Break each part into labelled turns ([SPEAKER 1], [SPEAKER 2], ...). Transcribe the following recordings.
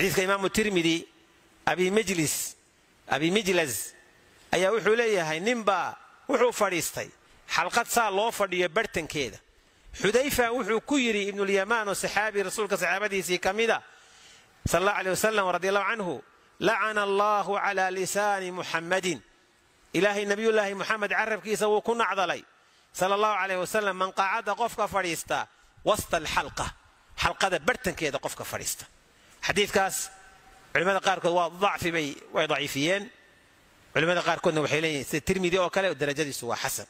[SPEAKER 1] xadiiska imaamu tirmidi abi mijlis abi mijlas ayaa wuxuu leeyahay ninbaa wuxuu fadhiistay. Xalqad saa loo fadhiyo barhtankeeda xudayfa wuxuu ku yidhi ibnulyamaan oo saxaabi rasuulka saxaabadiisii ka mida sal allah aleh wasalam radi allahu canhu lacana allahu calaa lisaani muxammadin ilaahay nebiyullaahi muxamed carabkiisa wuu ku nacdalay. Sala allahu caleyh wasalam man qaacadda qofka fadhiista wasta alxalqa. Xalqada barhtankeeda qofka fadhiista xadiidkaas culimmada qaarkood waa dacfi bay way daciifiyeen. Culimmada qaarkoodna waxay leeyihiin sida tirmidi oo kale darajadiisu waa xasan.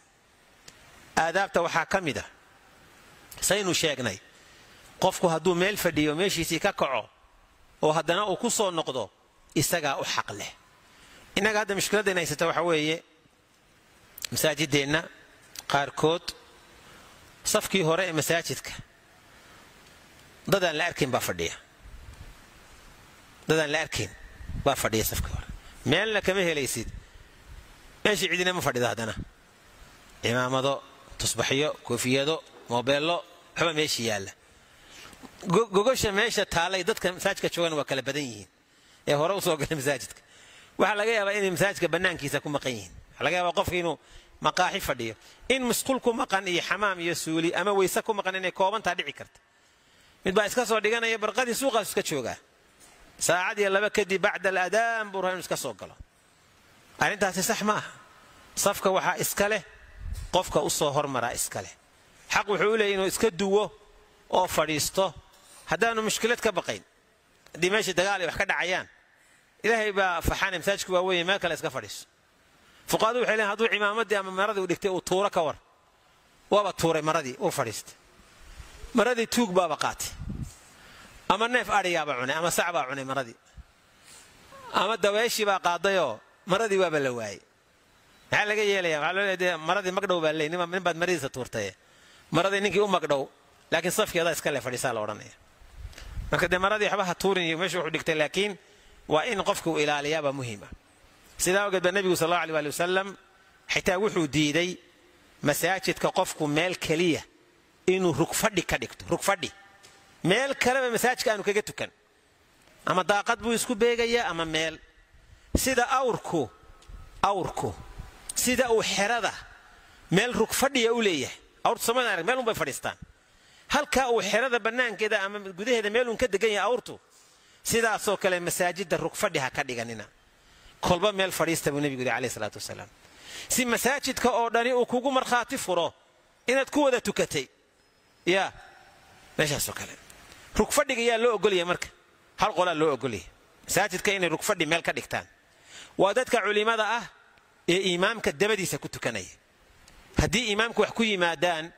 [SPEAKER 1] Aadaabta waxaa ka mid a saynu sheegnay qofku hadduu meel fadhiyo meeshiisii ka kaco oo haddana uu ku soo noqdo isagaa u xaq leh. Innaga hadda mushkiladda in haysata waxa weeye masaajideenna qaarkood safkii hore ee masaajidka dadaan la arkayn baa fadhiya dadaan la arkayn baa fadhiya safkii hore. Meelna kama helaysid meeshii cidina ma fadhida haddana. Cimaamado tusbaxyo koofiyado moobeello waxba meeshii yaalla. Gogosha meesha taalay dadka masaajidka joogan waa kala badan yihiin. Ee hore u soo galay masaajidka. Waxaa laga yaabaa inay masaajidka bannaankiisa ku maqan yihiin. Waxaa laga yaabaa qofki inuu maqaaxi fadhiyo. In musqul ku maqan iyo xamaam iyo suuli ama weyse ku maqan inay koobantaa dhici karta. Mid baa iska soo dhiganaya barqadii suuqaas iska joogaa saacad iyo laba kadib bacda aladaan buu raha inu iska soo galo. Arrintaasi sax ma aha. Safka waxaa iska leh qofka u soo hormaraa iska leh. Xaq wuxuu u leeyay inuu iska duwo oo fadhiisto. Haddaanu mushkilad ka baqayn haddii meeshii dagaal ay wax ka dhacayaan ilaahay baa faxaane masaajidku waa weeye meel kale iska fadhiiso. Fuqaadu waxay leeyn hadduu cimaamaddii ama maradii u dhigtay uu tuuro ka war. Waaba tuuray maradii uu fadhiistay. Maradii tuug baaba qaatay ama neef adhigaaba cunay ama sac baa cunay maradii. Ama daweeshii baa qaadayoo maradii waaba la waayey. Maxaa laga yeelaya maradii magdhow baa leey nin baad maradiisa tuurtaye maradii ninkii u magdhow laakiin safkeedaa iska le fadhiisaa la odhanaya. Marka dee maradii waxba ha tuurin iyo meeshu wuxuu dhigtay laakiin waa in qofka uu ilaaliyaabaa muhiima. Sidaa ogeed baa nebigu sal allahu alay wasalam xitaa wuxuu diiday masaajidka qofku meel keliya inuu rugfadhi ka dhigto rugfadhi meel kaleba masaajidka aanu kaga tukan. Ama daaqad buu isku beegayaa ama meel. Sida awrku awrku. Sida uu xerada meel rugfadhiya u leeyahay. Awrtu samada arag meel unbay fadhiistaan. Halkaa uu xerada bannaankeeda ama gudaheeda meelun ka degan yahay awrtu sidaasoo kale masaajidda rugfadhi ha ka dhiganina. Kolba meel fadhiista buu nebigu yidhi alayh salaatu wasalaam. Si masaajidka oo dhani uu kugu markhaati furo inaad ku wada tukatay. Yaa meeshaasoo kale rugfadhiga yaa loo ogolaya marka? Hal qolaa loo ogolaya masaajidka inay rugfadhi meel ka dhigtaan. Waa dadka culimmada ah ee imaamka dabadiisa ku tukanaya. Haddii imaamku wax ku yimaadaan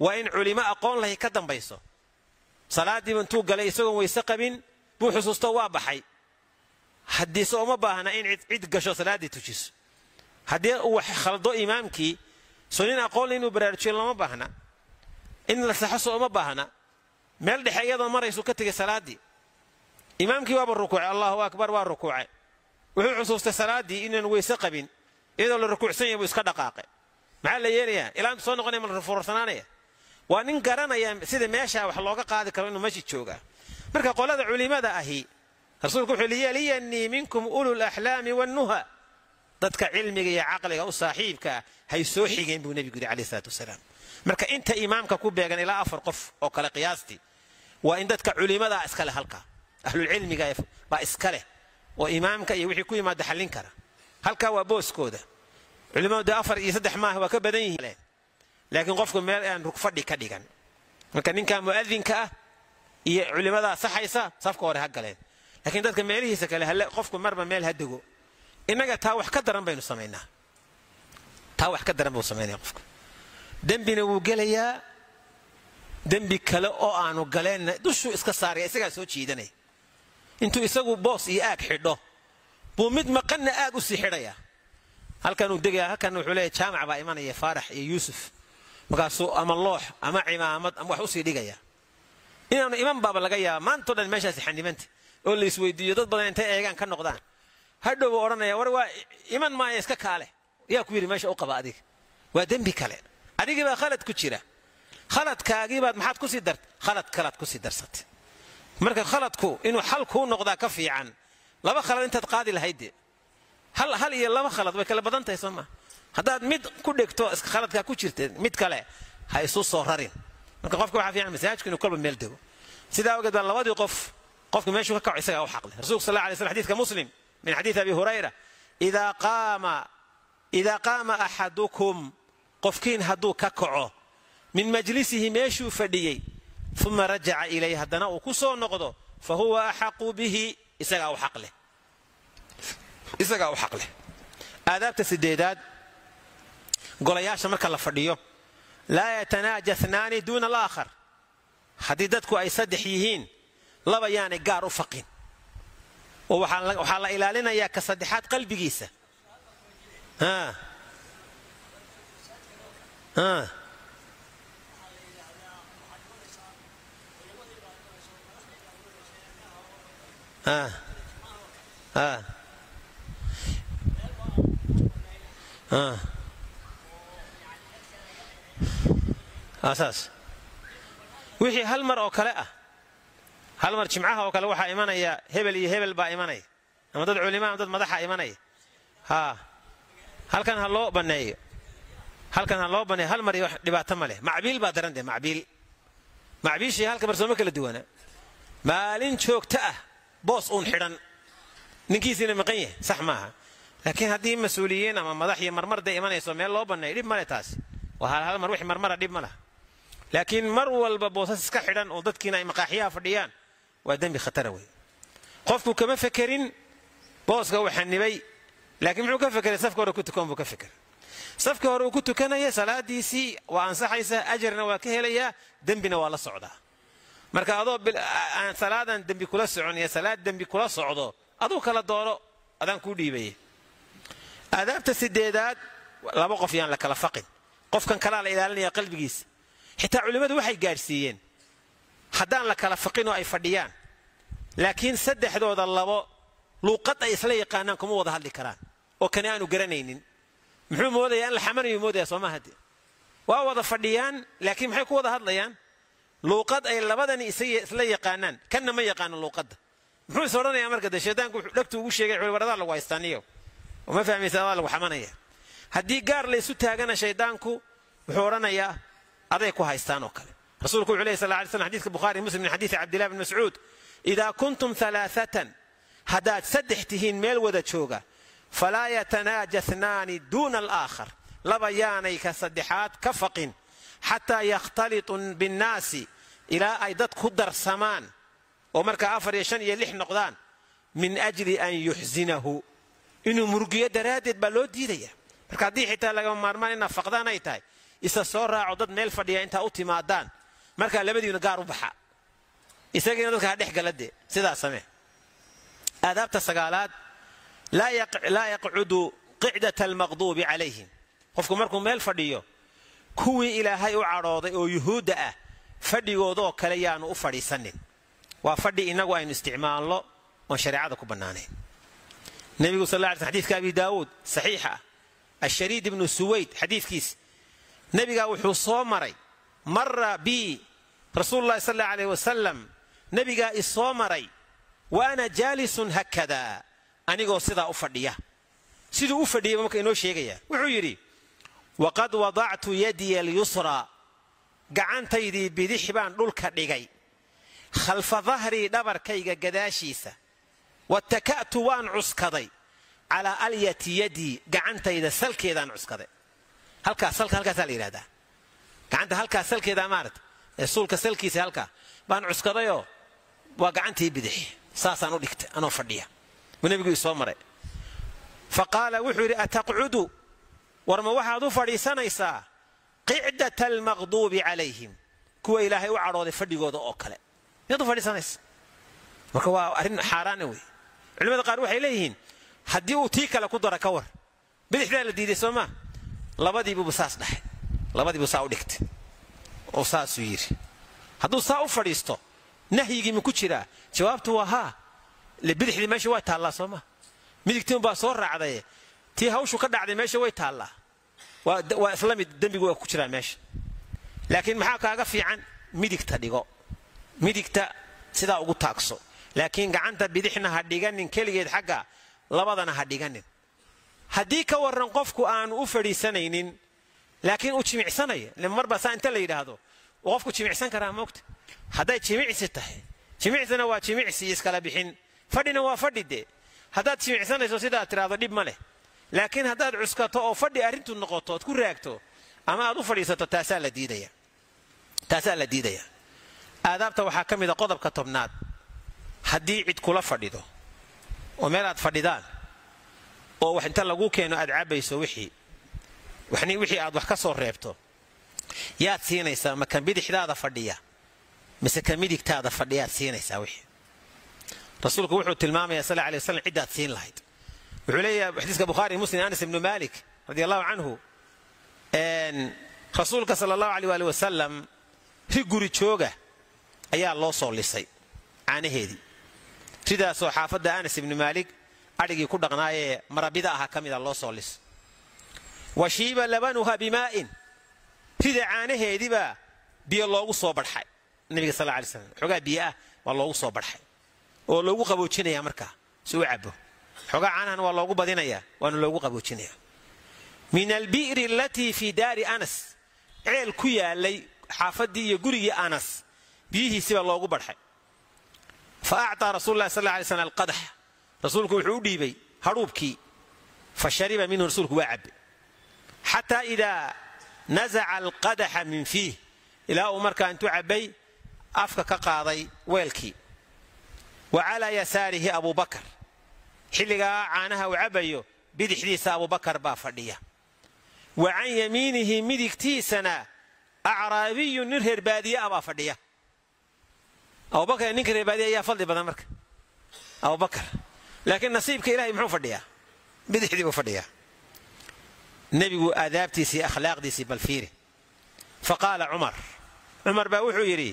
[SPEAKER 1] waa in culimo aqoon lahay ka dambayso. Salaadiiba intuu galay isagoon weyse qabin buu xusuusto waa baxay. Haddiise uma baahna in cid gasho salaaddii tujiso. Haddii uu wax khaldo imaamkii so nin aqoonle inuu baraarujiyo lama baahna. In la saxoso uma baahna meel dhexe iyadoo maraysu ka tegay salaaddii imaamkii waaba rukuucay allahu akbar waa rukuucay. Wuxuu xusuustay salaaddii inaan weyse qabin iyadoo la rukuucsan yahay buu iska dhaqaaqay. Maxaa la yeelayaa? Ilaa intu soo noqonaya ma la fuursanaanaya waa nin garanaya sida meesha wax looga qaadi karo inuu masjid joogaa. Marka qolada culimada ahi rasuulku wuxuu liyaliyanii minkum ulul axlaami wannuha dadka cilmiga iyo caqliga u saaxiibkaa hay soo xigeen buu nebigu yidhi alayh salaatu wasalaam. Marka inta imaamka ku beegan ilaa afar qof oo kale qiyaastii waa in dadka culimadaa iska leh ahlulcilmiga baa iska oo imaamka iyo wixii ku yimaada xallin kara. Halkaa waa booskooda. Culimadu afar iyo saddex maaha waa ka badan yihiin. Laakiin qofku meel aan rugfadhi ka dhigan. Marka ninka mu'adinka ah iyo culimadaa saxaysa safka hore ha galeen. Laakiin dadka meelihiisa kale qofku marba meel ha dego innaga taa wax ka daran baynu samaynaa. Taa wax ka daran buu samaynaya qofka dembina wuu gelayaa. Dembi kale oo aanu galeenna dushuu iska saaraya isagaa soo jiidanaya. Intuu isagu boos iyo aag xidho buu mid maqanna aag u sii xidhaya. Halkanuu degaya halkan wuxuu leeyahy jaamac baa imanaya faarax iyo yuusuf. Markaasuu ama loox ama cimaamad ama wax u sii dhigaya. Inaanu iman baaba laga yaaba maantao dhan meeshaasi xanimanta oo la isweydiiyo dad badan intay eegaan ka noqdaan hadhow buu odhanaya war waa iman maaya iska kaale. Yaa ku yidhi meesha u qaba adiga. Waa dembi kale. Adigii baa khalad ku jira. Khaladkaagiibaad maxaad ku sii dart khalad kalaad ku sii darsatay marka khaladku inuu xal kuu noqdaa ka fiican laba khalad intaad qaadi lahaydde hal iyo laba khalad way kala badan tahay soo maa haddaad mid ku dhegto khaladkaa ku jirta mid kale ha isu soo rarin. Marka qofka waxaa fiican masaajidku inuu kolba meel dego. Sidaa awgeed baa labadii qof qofka meeshuu ka kaco isagaa u xaqle rasulku sal alay slam xadidka muslim min xadiidi abi hurayra idaa qaama axadukum qofkiin hadduu ka kaco min majlisihi meeshuu fadhiyey uma rajaca ilayh haddana uu ku soo noqdo fa huwa axaqu bihi isagaa u xaq leh aadaabta sideedaad golayaasha marka la fadhiyo laa yatanaaja hnaani duuna alaakhar haddii dadku ay saddex yihiin laba yaanay gaar u faqin oo waxaa la ilaalinayaa ka saddexaad qalbigiisa wixii hal mar oo kale ah hal mar jimcaha oo kale waxaa imanaya hebel iyo hebel baa imanaya ama dad culimaa ama dad madaxa imanaya haa halkan ha loo banneeyo halkan ha loo banneeyo hal mar iyo dhibaato ma leh. Macbiil baa daran dee macbiil. Macbiishii halka barsooma kala duwana. Maalin joogto ah boos uun xidhan. Ninkiisiina maqan yahay sax maaha. Laakiin haddii mas'uuliyiin ama madax iyo marmar day imanayso meel loo banneeyo dhib male taasi waa hal mar wixii marmara dhib ma laha laakiin mar walba boosas iska xidhan oo dadkiina ay maqaaxiyaha fadhiyaan waa dembi khatara wey qofku kama fekerin booska uu xanibay laakiin muxuu ka fekeray? Safka hore ku tukan buu ka fekeray. Safka hore uu ku tukanaya salaadiisii waa ansaxaysaa ajarna waa ka helayaa dembina waa la socdaa. Marka adoo salaadan dembi kula socon iyo salaad dembi kula socdo aduu kala dooro adaan kuu dhiibaya aadaabta sideedaad laba qof yaan la kala faqin. Qofkan kalaa la ilaalinaya qalbigiisa xitaa culimmadu waxay gaadhsiiyeen haddaan la kala faqin oo ay fadhiyaan. Laakiin saddexdooda labo luuqad ay isla yaqaanaan kuma wada hadli karaan. Oo kani aanu garanaynin. Muxuu moodayaa in la xamanayu moodaya sooma hadde waa wada fadhiyaan laakiin maxay ku wada hadlayaan? Luuqad ay labadani isla yaqaanaan. Kanna ma yaqaano luuqadda. Muxuu is odhanayaa marka de shaydaanku dhegtu ugu sheegay waradaha lagu haystaaniyo ma fahmaysa adaa lagu xamanaya haddii gaar la taagana shaydaanku wuxuu odhanayaa aday ku haystaan oo kale rasuulku wuxuu ley sal ly slam xadidka bukhari muslim min xadiidi cabdillahi bn mascuud idaa kuntum alaaatan haddaad saddex tihiin meel wada jooga falaa yatanaaja hnaani duuna alaakhar laba yaanay ka saddexaad ka faqin xataa yakhtalitu binnaasi ilaa ay dad ku darsamaan oo markaa afar iyo shan iyo lix noqdaan min ajli an yuxsinahu inuu murugiyo daraaddeed baa loo diidaya marka haddii xitaa lagama maarmaan inaa faqdaan ay tahay markaa labadiina gaar u baxa. Isagiina dadka ha dhex galadee sidaa samee. Aadaabta sagaalaad laa yaqcudu qicdata almaqduubi calayhim. Qofku markuu meel fadhiyo kuwii ilaahay u cadhooday oo yuhuudda ah fadhigoodoo kale yaanu u fadhiisanin. Waa fadhi inagu aynu isticmaalno oon shareecada ku bannaanayn. Nebigu sal ly sl xadidka abi daawuud saxiixa ah. Ashariid ibnu suwayd xadiidkiis nebigaa wuxuu soo maray mara bii rasuulu llahi sal alla alayh wasalam nebigaa isoo maray wa ana jaalisun hakadaa anigoo sidaa u fadhiya. Siduu u fadhiyayba marka inoo sheegaya. Wuxuu yidhi waqad wadactu yadiya alyusraa gacantaydii bidix baan dhulka dhigay. Khalfa dahrii dhabarkayga gadaashiisa. Wataka'tu waan cuskaday. Calaa alyati yadii gacantayda salkeedaan cuskaday. Halkaas salka halkaasaa la yidhahdaa gacanta halkaas salkeedaa maarata suulka salkiisa halkaa baan cuskadayoo waa gacantii bidix saasaan u dhigtay anoo fadhiya. Buu nebigu isoo maray. Fa qaala wuxuu yidhi ataqcudu? War ma waxaad u fadhiisanaysaa? Qicdata almaqduubi calayhim. Kuwa ilaahay u cadhooday fadhigooda oo kale. Miyaad u fadhiisanaysa. Marka waa arrin xaaraana wey. Culimada qaar waxay leeyihiin haddii uu tii kale ku dara ka war bidixdaa la diiday soo maa labadiibuuba saas dhahay labadiibuu saa u dhigtay oo saasuu yidhi. Hadduu saa u fadhiisto nahyigii ma ku jiraa? Jawaabtu waa haa. Bidixdii meesha way taallaa soo maa midigtii unbaa soo raacdaye. Tii hawshu ka dhacday meesha way taallaa. Waa isla dembigu waa ku jiraa meesha. Laakiin maxaa kaaga fiican? Midigta dhigo. Midigta sidaa ugu taagso. Laakiin gacanta bidixna ha dhiganin keligeed xagga labadana ha dhiganin. Haddii ka waran qofku aanu u fadhiisanaynin laakiin uu jimicsanaya marba saa inta la yidhaahdo qofku jimicsan karaa moogta hadday jimicsi tahay jimicsina waa jimicsi iskala bixin fadhina waa fadhi dee haddaad jimicsanayso sidaad tiraahdo dhib ma leh laakiin haddaad cuskato oo fadhi arrintu noqoto ood ku raagto ama aad u fadhiisato taasaa la diidaya aadaabta waxaa ka mid a qodobka tobnaad haddii cid kula fadhido oo meel aad fadhidaan oo wax inta lagu keeno aad cabayso wixii wixii aad wax ka soo reebto yaad siinaysaa ma kan bidixdaada fadhiya? Mise ka midigtaada fadhiyaad siinaysaa wixii? Rasuulku wuxuu tilmaamaya sal alay waslam ciddaad siin lahayd. Wuxuu leeyahay xadiiska bukhaari muslim anas ibnu malik radi allahu canhu rasuulka sala allahu aleh waali wasalam ri jooga ayaa loo soo lisay caanaheedii. Ridaasoo xaafadda anas ibnu maalik adhigii ku dhaqnaayee marabida aha ka mida loo soo lisay. Wa shiiba labanuha bimaa'in rida caanaheediibaa biyo loogu soo badxay nabiga sal lay slam xoogaa biyo ah waa loogu soo badxay oo loogu qaboojinaya markaa si u cabo xoogaa caanahana waa loogu badinaya waana loogu qaboojinaya. Min albi'ri alatii fii daari anas. Ceel ku yaalay xaafaddii iyo gurigii anas. Biyihiisiibaa loogu badxay fa acطaa rasul sal lay slam alqadax. Rasuulku wuxuu u dhiibay hadhuubkii fa shariba minhu rasuulku waa idaa nasaca alqadaxa min fiih. Ilaa uu markaa intuu cabbay afka ka qaaday weelkii. Wa calaa yasaarihi abubakar xilligaa caanaha uu cabbayo bidixdiisa abubakar baa fadhiya. Wa can yamiinihi midigtiisana acraabiyun nin reer baadiye ah fadhiya. Abubakar ninka reer baadiye ayaa fadli badan marka. Abubakar laakiin nasiibka ilahay muxuu fadhiyaa? Bidixdii nebigu aadaabtiisii akhlaaqdiisii balfiiri fa qaala cumar cumar baa wuxuu yidhi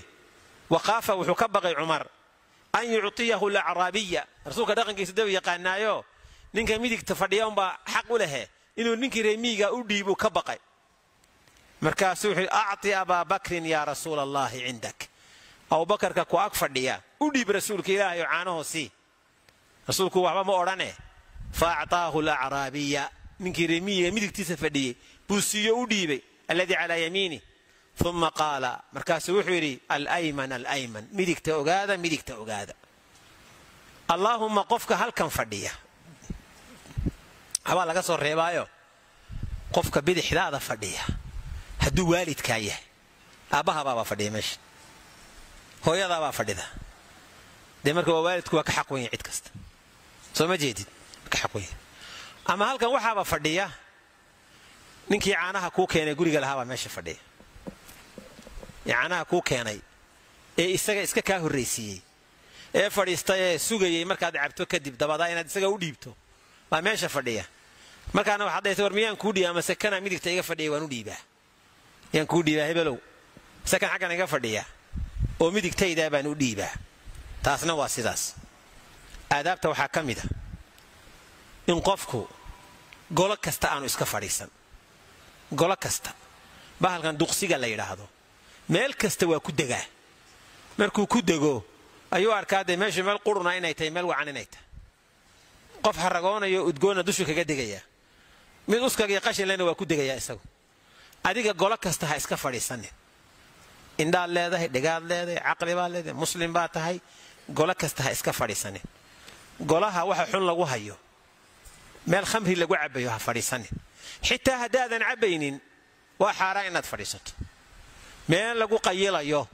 [SPEAKER 1] waqaafa wuxuu ka baqay cumar an yuctiyahu lacraabiya rasuulka dhaqankiisa daba yaqaanaayo ninka midigta fadhiya xaq u lehe inuu ninkii reemiiga u dhiibuu ka baqay. Markaasuu wuxuu yidhi acti abaa bakrin yaa rasuula allahi cindak abubakarka ku ag fadhiya u dhiib rasuulka ilaahay oo caanahoo sii rasuulku waxba ma odhane fa actaahu lacraabiya ninkii reemiyiga midigtiisa fadhiyey buu siiyo u dhiibay alladii calaa yamiinih uma qaala markaasuu wuxuu yidhi alayman alayman midigta ogaada midigta ogaada. Allaahumma qofka halkan fadhiya. Habaa laga soo reebaayo qofka bidixdaada fadhiya. Hadduu waalidkaa yahay aabbahabaabaa fadhiya meesha. Hooyadaabaa fadhida. Dee marka waa waalidku waa ka xaq cid kasta. Soo ma jeedid ka xaq ama halkan waxaaba fadhiya? Ninkii caanaha kuu keenay guriga lahaabaa meesha fadhiya. Caanaha kuu keenay. Ee isaga iska kaa horraysiiyey ee fadhiistay ee sugayey markaad cabto kadib dabadaa inaad isaga u dhiibto baa meesha fadhiya. Markaana waxaad dhahaysa war miyaan kuu dhiiba ama sekana midigta iga fadhiya waan u dhiibaa. Miyaan kuu dhiibaa hebelow sekan xaggan iga fadhiya. Oo midigtaydaa baan u dhiibaa. Taasna waa sidaas. Aadaabta waxaa ka mid a in qofku golo kasta aanu iska fadhiisan. Golo kasta. Bahalkan duqsiga la yidhaahdo. Meel kasta waa ku degaa. Markuu ku dego ayuu arkaa dee meeshu meel quruna inay tahay meel wacan inay tahay. Qof haragoonayo udgoonna dushu kaga degayaa. Mid uskagii qashinlena waa ku degayaa isagu. Adiga golo kasta ha iska fadhiisanin. Indhaad leedahay dhegaad leedahay caqli baad leedahay muslim baa tahay golo kasta ha iska fadhiisanin. Golaha waxa xun lagu hayo meel khamri lagu cabayo ha fadhiisanin. Xitaa haddaadan cabaynin waa xaaraan inaad fadhiisato. Meel lagu qayilayo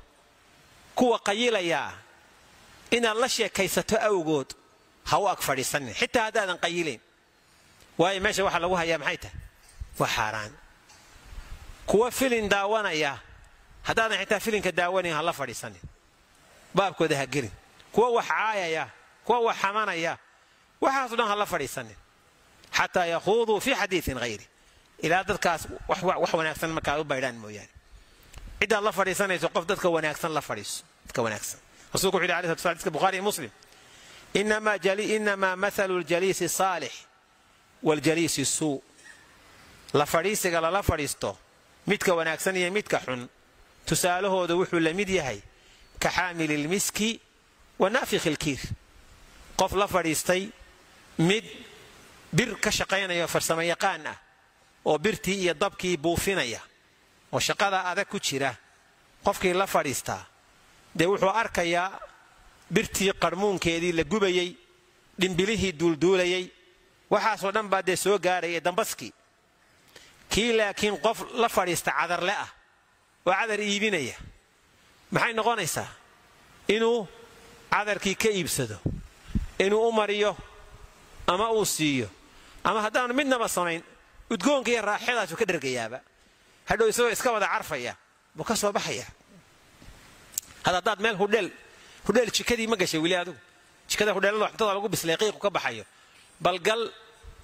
[SPEAKER 1] kuwa qayilayaa inaad la sheekaysato awgood ha u ag fadhiisanin. Xitaa haddaadan qayilayn waayo meesha waxa lagu hayaa maxay tahay? Waa xaaraan. Kuwa filin daawanaya haddaadan xitaa filinka daawanayn ha la fadhiisanin. Baabkooda ha gelin. Kuwa wax caayaya kuwa wax xamanaya waxaaso dhan ha la fadhiisanin xataa yakhuuduu fii xadiiin hayri ilaa dadkaas wax wanaagsan markaa u baydhaan mooyaane ciddaad la fadhiisanayso qof dadka wanaagsan la fadhiiso dadka wanaagsan rasulku wuxu yhi alay slat sl xadiska muslim inamaa mathalu ljaliisi saalix waljaliisi suu la fadhiisiga lala fadhiisto midka wanaagsan iyo midka xun tusaalahooda wuxuu la mid yahay ka xaamililmiski wa naafikhi lkiir qof la fadhiistay mid bir ka shaqaynaya farsamo yaqaan ah oo birtii iyo dabkii buufinaya oo shaqada adag ku jira qofkii la fadhiistaa dee wuxuu arkayaa birtii qarmuunkeedii la gubayey dhimbilihii duulduulayay waxaasoo dhan baa dee soo gaaraya dambaskii. Kii laakiin qof la fadhiista cadarle ah oo cadar iibinaya maxay noqonaysaa? Inuu cadarkii ka iibsado inuu u mariyo ama uu siiyo. Ama haddaanu midnaba samayn udgoonka iyo raaxyadaasu ka dhergayaaba hadhow isagoo iska wada carfaya buu ka soo baxaya. Had haddaad meel hudheel jikadii ma gashay weli adugu. Jikada hudheelada cuntada lagu bislay qiiqu ka baxayo. Bal gal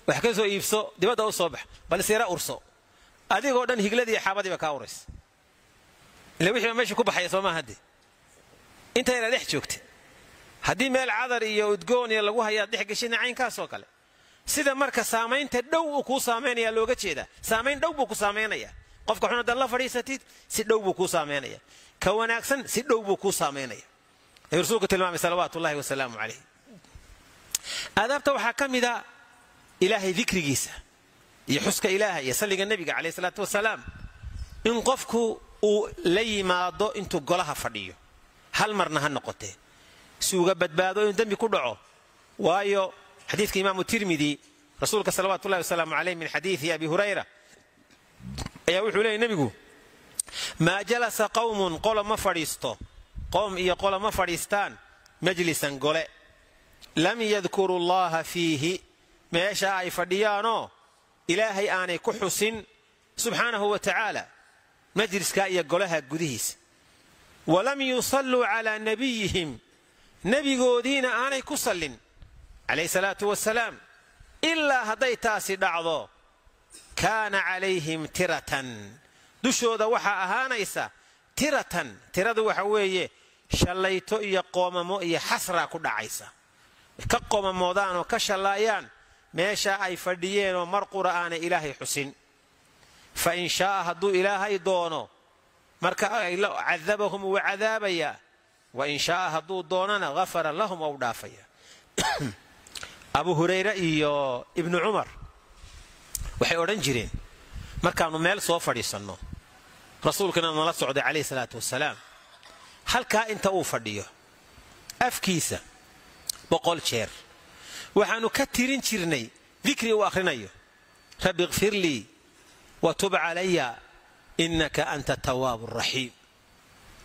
[SPEAKER 1] wax ka soo iibso dibadda u soo bax bal isyara urso. Adigoo dhan higladii xaabadiiba kaa uraysa. Ila wixiiba meesha ku baxaya soomaa hadde intayna dhex joogta haddii meel cadar iyo udgoon iyo lagu hayaad dhex gashina caynkaasoo kale sida marka saamaynta dhow uu kuu saamaynaya looga jeedaa. Saamayn dhow buu ku saamaynaya qofka xun haddaad la fadhiisatid si dhow buu kuu saamaynaya ka wanaagsan si dhow buu kuu saamaynaya ayuu rasuulku tilmaamay salawaatu ullahi wasalaamu calayh aadaabta waxaa ka mida ilaahay dikrigiisa iyo xuska ilaaha iyo salliga nebiga calayh salaatu wasalaam. In qofku uu la yimaado intuu golaha fadhiyo hal marna ha noqotee si uga badbaado inuu dembi ku dhaco. Waayo xadiidka imaamu tirmidi rasuulka salawaatu ullahi wasalaamu caleyh min xadiidi abi hurayra ayaa wuxuu leeyay nebigu maa jalasa qawmun qola ma fadhiisto. Qowm iyo qola ma fadhiistaan majlisan gole. Lam yadkuru llaha fiihi. Meesha ay fadhiyaanoo ilaahay aanay ku xusin subxaanahu wa tacaala majliska iyo golaha gudihiisa. Walam yusalluu calaa nabiyihim nebigoodiina aanay ku sallin calayh salaatu wasalaam ilaa hadday taasi dhacdo kaana calayhim tiratan. Dushooda waxaa ahaanaysa tiratan. Tiradu waxa weeye shallayto iyo qoomamo iyo xasraa ku dhacaysa. Ka qoomamoodaan oo ka shallaayaan meesha ay fadhiyeenoo mar qura aanay ilaahay xusin. Fa in shaaa hadduu ilaahay doono marka cadabahum wuu cadaabayaa wa in shaaa hadduu doonana hafara lahum ou dhaafaya. Abu hurayre iyo ibnu cumar waxay odhan jireen markaannu meel soo fadhiisanno rasuulkana nala socday calayhi salaatu wasalaam halkaa inta uu fadhiyo afkiisa boqol jeer. Waxaannu ka tirin jirnay dikri uu akhrinayo. Rabbi ikfir lii wa tub calaya innaka anta tawaabu raxiim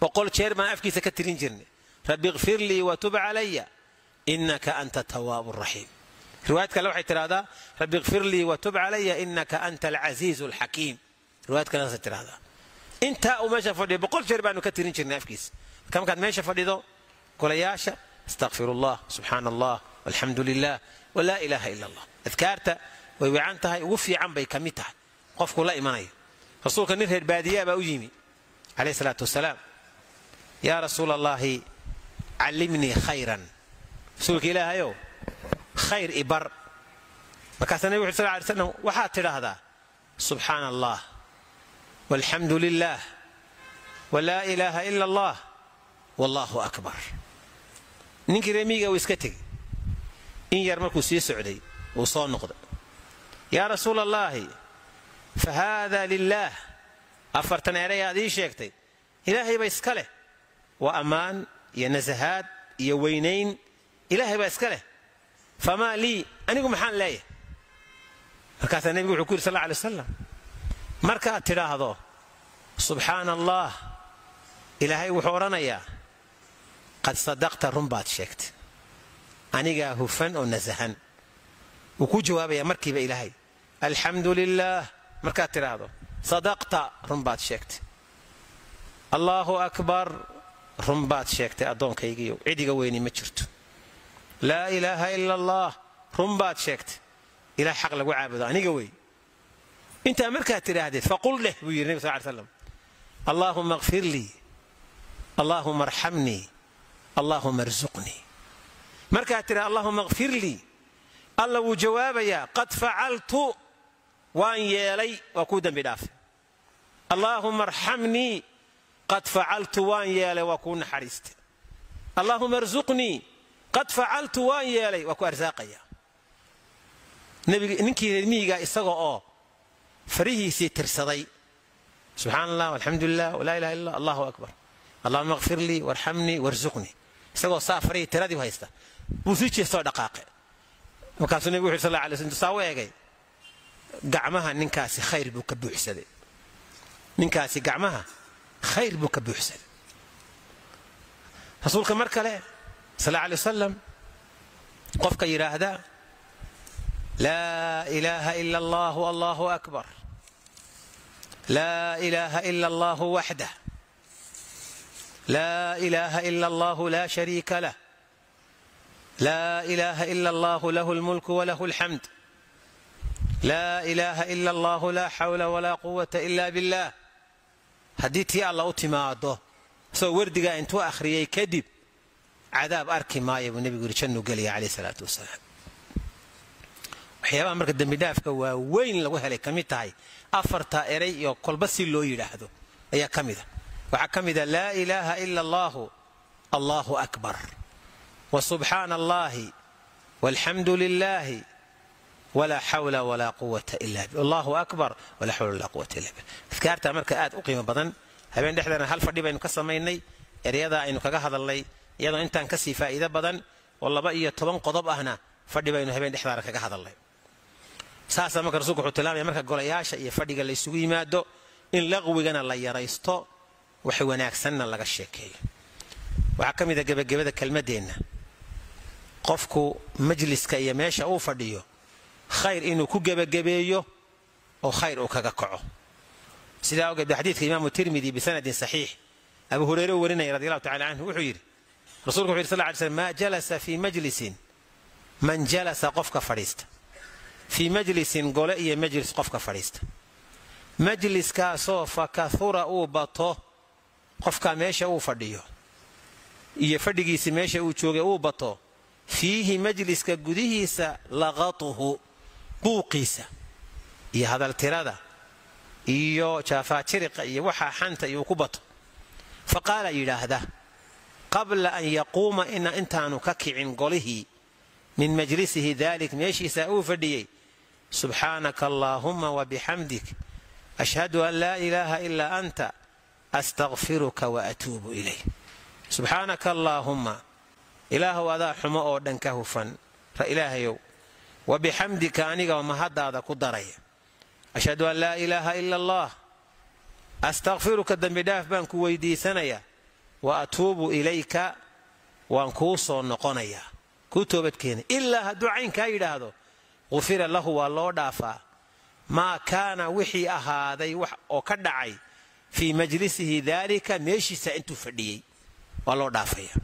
[SPEAKER 1] boqol jeer baan afkiisa ka tirin jirnay rabbi ikfir lii wa tub calaya innaka anta tawaabu raxiim riwaayad kale waxay tidhahdaa rabbi ikfir lii wa tub calaya innaka anta alcasiizu alxakiim riwaayad kaleasay tidhahdaa intaa uu meesha fadhiyo boqol jeer baanu ka tirin jirnay afkiisa marka markaad meesha fadhido golayaasha astaqfir allah subxaana allah alxamdu lilah walaa ilaaha ila allah adkaarta way wacan tahay ugu fiican bay ka mid tahay qofkuu la imanayo rasuulka nin reer yaa rasuula allaahi callimnii khayran. Rasuulka ilaahayow khayr ibar markaasaa nabig wuxu sal lay slam waxaad tidhaahdaa subxaana allah walxamdu lilah walaa ilaaha ila allah wallaahu akbar. Ninkii reemiiga uu iska tegey in yar markuu sii socday uu soo noqday. Yaa rasuula allaahi fa haada lilaah afartan eray aad ii sheegtay ilaahay ba iska leh waa ammaan iyo nasahaad iyo weynayn. Ilaahay baa iska leh. Famaa lii anigu maxaan leeyahay? Markaasaa nebigu wuxuu ku yidhi sal lla alay wasalam markaad tidhaahdo subxaana allah ilaahay wuxuu odhanayaa qad sadaqta run baad sheegtay. Anigaa hufan oo nasahan. Wuu ku jawaabayaa markiiba ilaahay alxamdu lilaah markaad tidhaahdo sadaqta run baad sheegtay. Allaahu akbar run baad sheegtay addoonkaygiiyo cidiga weyni ma jirto. Laa ilaaha ila allah run baad sheegtay. Ilaah xaq lagu caabudo aniga wey. Intaa markaad tidhaahdee faqul dheh buu yidhi nabig sal ly slam allaahuma akfir lii. Allaahuma arxamnii. Allaahuma arsuqnii markaad tidhahda allahuma akfir lii. Alla wuu jawaabayaa qad facaltu waan yeelay waa kuu dembi dhaafay. Allaahuma arxamnii qad facaltu waan yeelay waa kuu naxariistay. Allaahuma arsuqnii qad facaltu waan yeelay waa ku arsaaqaya ninkii reermiyiga isaga oo farihiisii tirsaday. Subxaan allah alxamdu lilah walaa ilaha illa allahu akbar. Allahuma akfir lii warxamnii warsuqnii isagoo saa farihii tiradii haysta. Buu sii jeestoo dhaqaaqe markaasuu nebigu wuxu sal la alay sl saa u egay gacmaha ninkaasi khayr buu ka buuxsaday. Ninkaasi gacmaha khayr buu ka buuxsaday rasuulka mar kale sal alla alay wasalam qofka yidhaahda laa ilaaha ila allahu allahu akbar laa ilaaha ila allahu waxdah laa ilaaha ila allahu laa shariika lah laa ilaaha ila allahu lahu lmulku walahu alxamd laa ilaaha ila allahu laa xawla walaa quwata ila billah haddii tii alla u timaado isagoo wardigaa intuu akhriyey kadib cadaab arki maaya buu nebigu yidhi jannuu gelaya caleyh salaatu wasalaam waxyaabaha marka dembidhaafka waa weyn lagu helay ka mid tahay afartaa eray iyo kolba si loo yidhaahdo ayaa ka mida waxaa ka mida laa ilaaha ila allahu allahu akbar. Wa subxaana allahi walxamdu lilaahi walaa xawla walaa quwata ila allahu akbar walaa xawla walaa quwata illa billah adkaartaa marka aad u qiimo badan habeen dhexdeena hal fadhi baynu ka samaynay eryadaa aynu kaga hadalnay iyadoo intaan ka sii faa'iido badan oo laba iyo toban qodob ahna fadhi baynu habeen dhexdaana kaga hadalnay saasaa marka rasulku wuxuu tilmaamaya marka golayaasha iyo fadhiga la ysugu yimaado in laqwigana la yaraysto wax wanaagsanna laga sheekeeyo waxaa ka mid a gebagabada kelmadeenna qofku majliska iyo meesha uu fadhiyo khayr inuu ku gebagabeeyo oo khayr uu kaga kaco. Sidaa ogeed xadiidka imaamu tirmidi bisanadin saxiix. Abu hureyre u warinaya radi allahu tacala canhu wuxuu yidhi rasulku wuxu yidhi sal ly slm maa jalasa fii majlisin man jalasa qofka fadhiista. Fii majlisin gole iyo majlis qofka fadhiista. Majliskaasoo fa uu bato qofkaa meesha uu fadhiyo iyo fadhigiisi meesha uu joogay uu bato fiihi majliska gudihiisa laqatuhu buuqiisa iyo hadaltirada iyo jaafaajiriqa iyo waxaa xanta iyuu ku bato. Fa qaala yidhaahda qabla an yaquuma ina intaanu ka kicin golihii min majlisihi daalik meeshiisa uu fadhiyey subxaanaka allaahuma wabixamdik ashhadu an laa ilaaha ilaa anta astakfiruka wa atuubu ilayh. Subxaanaka allaahumma ilaahow adaa xumo oo dhan ka hufan ilaahayow wa bixamdika mahaddaada ku daraya ashhadu an laa ilaaha ila allah astakfiruka dembidhaaf baan ku weydiisanayaa wa atuubu ilayka waan kuu soo noqonayaa kuu toobadkeena ilaa hadduu caynkaa yidhaahdo qufira lahu waa loo dhaafaa maa kaana wixii ahaaday oo ka dhacay fii majlisihi daalika meeshiisa intuu fadhiyey waa loo dhaafaya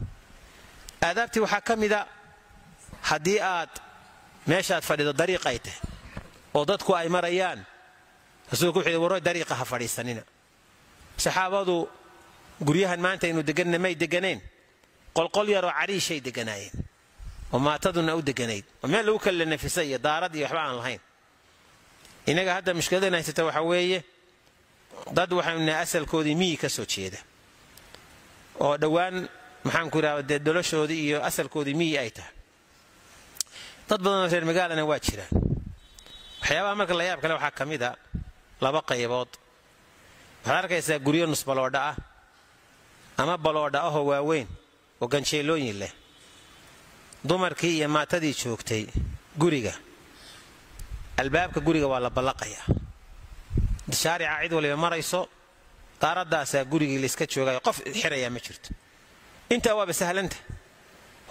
[SPEAKER 1] aadaabtii waxaa ka mida haddii aad meeshaad fadhido dariiq ay tahay oo dadku ay marayaan. Rasuulku wuxuu yidhi warro dariiqa ha fadhiisanina. Saxaabadu guryahan maanta aynu deganna may deganayn qolqol yaroo cariishay deganaayeen. Oo maataduna u deganayd. Oo meel lagu kala nafisay iyo daarad iyo waxba aan lahayn. Innaga hadda mushkiladan haysata waxaa weeye dad waxaynu asalkoodii miyi ka soo jeeda. Oo dhowaan maxaanku idhahda dee doloshoodii iyo asalkoodii miyi ay tahay dad badanoo reer magaalana waa jiraan. Waxyaabaha marka la yaab kale waxaa ka mid a laba qaybood. Waxaad arkaysaa guryo nus baloodha ah ama baloodha ahoo waaweyn oo ganjeelooyin leh. Dumarkii iyo maatadii joogtay guriga. Albaabka guriga waa la ballaqayaa. Shaarica cid waliba marayso daaradaasaa gurigii layska joogayo qof xirayaa ma jirto. Intaa waaba sahlanta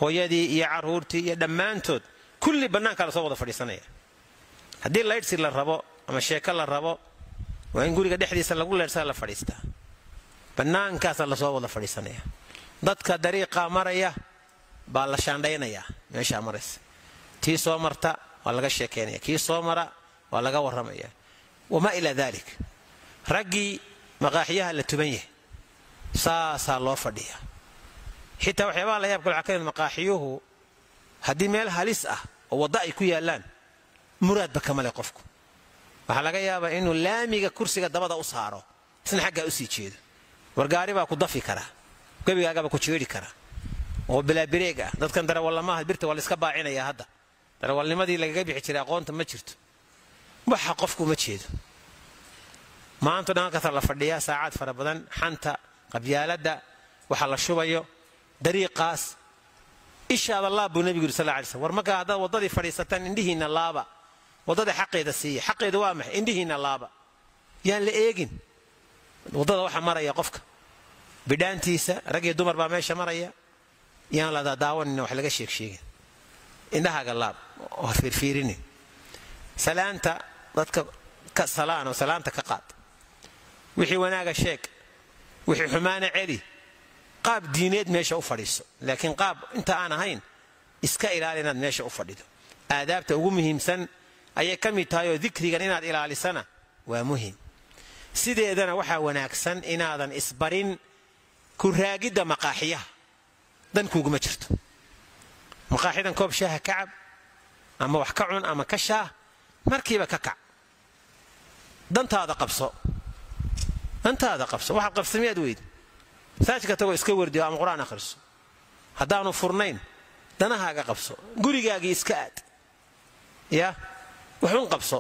[SPEAKER 1] hooyadii iyo carruurtii iyo dhammaantood kulli bannaankaa la soo wada fadhiisanaya. Haddii laydhsi la rabo ama sheeko la rabo waa in guriga dhexdiisa lagu leydhsaa la fadhiistaa. Bannaankaasaa la soo wada fadhiisanaya. Dadka dariiqaa maraya baa la shaandhaynayaa meeshaa maraysa. Tii soo marta waa laga sheekaynaya kii soo mara waa laga warramaya. Wamaa ilaa daalik raggii maqaaxiyaha la tuban yahay saasaa loo fadhiya xitaa waxyaabaha la yaabka waxaa maqaaxiyuhu haddii meel halis ah oo ay ku yaallaan. Muraadba kama qofku. Waxaa laga yaabaa inuu laamiga kursiga dabada u saaro isna xaggaa u sii jeedo. Wargaari baa ku dafi karaa gebigaagaba ku jeedhi karaa oo bilaabireeg ah dadkan darawallamaha birta waa la iska baacinaya hadda. Darawalnimadii lagaga bixi jiray aqoonta ma jirto. Waxa qofku ma jeedo. Maanto dhan halkaasa la fadhiyaa saacad fara badan xanta qabyaaladda waxa la shubayo dariiqaas ishaada laab buu nebigu yuri sal alay slm war markaa haddaad waddadii fadhiisataan indhihiinna laaba. Waddada xaqeeda siiya xaqeedu waa maxay? Indhihiinna laaba. Yaan la eegin. Waddada waxa maraya qofka. Bidhaantiisa rag iyo dumar baa meesha maraya. Yaan la daawanina wax laga sheegsheegin indhahaaga laab. Oo fiirfiirinin salaanta dadka ka salaan oo salaanta ka qaad. Wixii wanaaga sheeg. Wixii xumaana celi qaab diineed meesha u fadhiiso. Laakiin qaab inta aan ahayn iska ilaali inaad meesha u fadhido. Aadaabta ugu muhiimsan ayay ka mid tahay oo dikrigan inaad ilaalisana waa muhiim sideedana waxaa wanaagsan inaadan isbarin ku raagidda maqaaxiyaha. Dan kuuguma jirto. Maqaaxidan koob shaaha ka cab ama wax ka cun ama ka shaah markiiba ka kac. Dantaada qabso. Dantaada qabso. Waxaad qabsamiyaad weyd masaajidka tagoo iska wardiyo ama qur'aan akhriso. Haddaanu furnayn danahaaga qabso gurigaagii iska aad. Ya? Waxun qabso.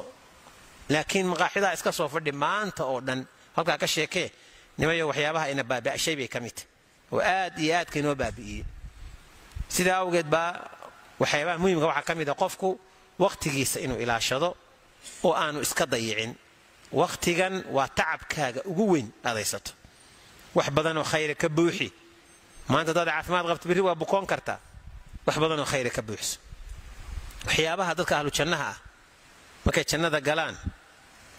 [SPEAKER 1] Laakiin maqaaxidaa iska soo fadhi maanta oo dhan halkaa ka sheekee nimayo waxyaabaha ina baaba'shay bay ka mid tahy oo aad iyo aadka inoo baabi'iyey sidaa awgeed baa waxyaabaha muhimka waxaa ka mid a qofku wakhtigiisa inuu ilaashado oo aanu iska dayicin. Wakhtigan waa tacabkaaga ugu weyn aadaysato wax badanoo khayra ka buuxi. Maanta hadaad caafimaad qabto birri waa bukoon kartaa wax badanoo khayra ka buuxso. Waxyaabaha dadka ahlu jannaha ah markay jannada galaan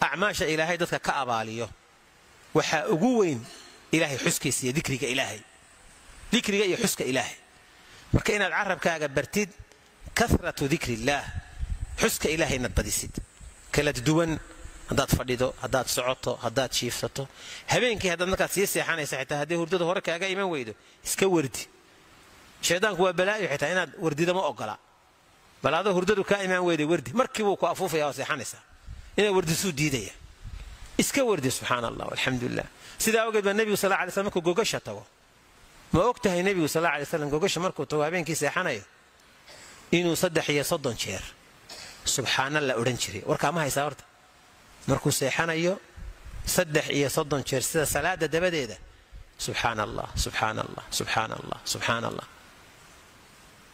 [SPEAKER 1] acmaasha ilaahay dadka ka abaaliyo. Waxaa ugu weyn ilaahay xuskiisa iyo dikriga ilaahay. Dikriga iyo xuska ilaahay. Marka inaad carabkaaga bartid karatu dikri illaah xuska ilaahay inaad badisid. Kala duwan haddaad fadhido haddaad socoto haddaad jiifsato. Habeenkii haddaad markaad sii seexanaysa xitaa haddii hurdada hore kaaga iman weydo iska wardi. Shaydaanku waa balaayo xitaa inaad wardida ma ogola. Bal hurdadu kaa imaan weyday wardi. Markiibuu ku afuufaya oo seexanaysaa inaad wardisuu diidaya. Iska wardi subxaan allah alxamdulilah sidaa awgeed baa nebigu sal lay slam markuu gogasha tago. Ma og nebigu sal lay slam gogasha markuu tago habeenkii seexanayo? Inuu saddex iyo soddon jeer. Subxaana odhan jiray. Warkaa ma haysaa horta markuu seexanayo saddex iyo soddon jeer sida salaada dabadeeda. Subxaan allah subxaan allah subxaan allah subxaan allah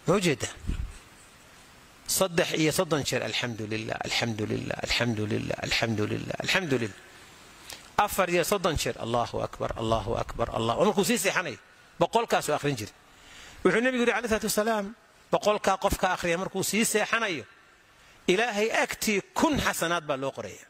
[SPEAKER 1] ma ujeeda saddex iyo soddon jeer alxamdu lilah alxamdu lilah alxamdu lilah alxamdu lilah alxamdu lilah afar iyo soddon jeer allahu akbar allahu akbar allah markuu sii seexanayo boqolkaasuu akhrin jiray. Wuxuu nebigu yidhi alai salatu wasalaam boqolkaa qofka akhriya markuu sii seexanayo ilaahay agtii kun xasanaad baa loo qoraya